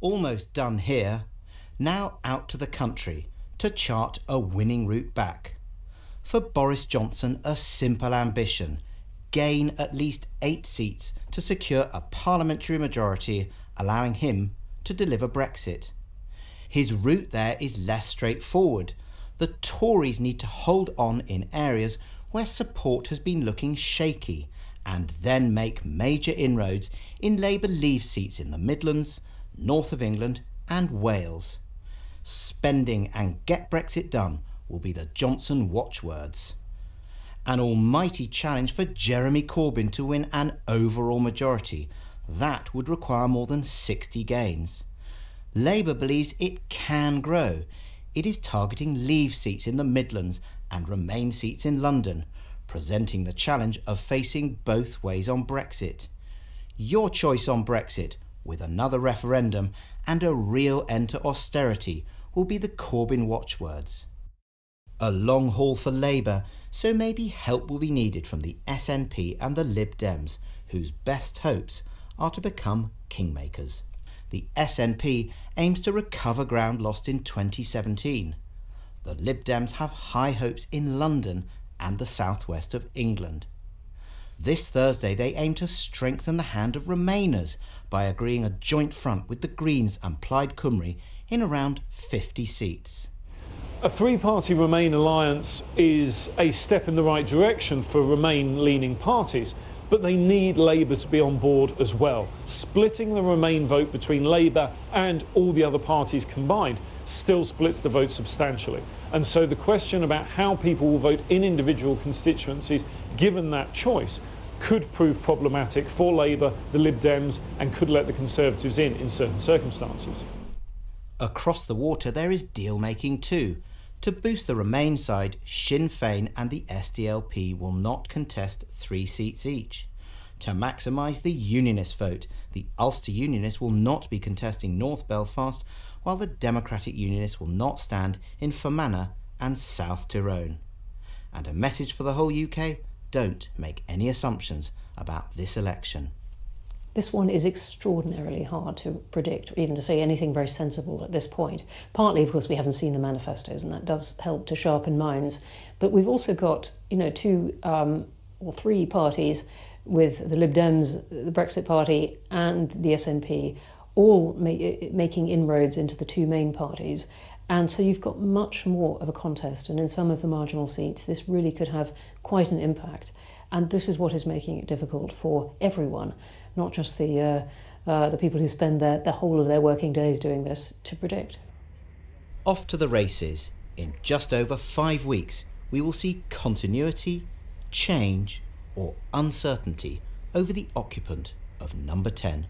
Almost done here. Now out to the country to chart a winning route back. For Boris Johnson, a simple ambition gain at least eight seats to secure a parliamentary majority, allowing him to deliver Brexit. His route there is less straightforward. The Tories need to hold on in areas where support has been looking shaky and then make major inroads in Labour Leave seats in the Midlands, north of England, and Wales. Spending and get Brexit done will be the Johnson watchwords. An almighty challenge for Jeremy Corbyn to win an overall majority. That would require more than 60 gains. Labour believes it can grow. It is targeting Leave seats in the Midlands and Remain seats in London, presenting the challenge of facing both ways on Brexit. Your choice on Brexit, with another referendum and a real end to austerity, will be the Corbyn watchwords. A long haul for Labour, so maybe help will be needed from the SNP and the Lib Dems, whose best hopes are to become kingmakers. The SNP aims to recover ground lost in 2017. The Lib Dems have high hopes in London and the southwest of England. This Thursday, they aim to strengthen the hand of Remainers by agreeing a joint front with the Greens and Plaid Cymru in around 50 seats. A three party Remain alliance is a step in the right direction for Remain leaning parties, but they need Labour to be on board as well. Splitting the Remain vote between Labour and all the other parties combined still splits the vote substantially. And so the question about how people will vote in individual constituencies, given that choice, could prove problematic for Labour, the Lib Dems, and could let the Conservatives in in certain circumstances. Across the water, there is deal making too. To boost the Remain side, Sinn Féin and the SDLP will not contest three seats each. To maximise the Unionist vote, the Ulster Unionists will not be contesting North Belfast, while the Democratic Unionists will not stand in Fermanagh and South Tyrone. And a message for the whole UK don't make any assumptions about this election. This one is extraordinarily hard to predict, or even to say anything very sensible at this point. Partly, of course, we haven't seen the manifestos, and that does help to sharpen minds. But we've also got, you know, two um, or three parties with the Lib Dems, the Brexit Party, and the SNP, all ma- making inroads into the two main parties. And so you've got much more of a contest, and in some of the marginal seats, this really could have quite an impact. And this is what is making it difficult for everyone not just the, uh, uh, the people who spend their, the whole of their working days doing this, to predict. Off to the races. In just over five weeks, we will see continuity, change, or uncertainty over the occupant of number 10.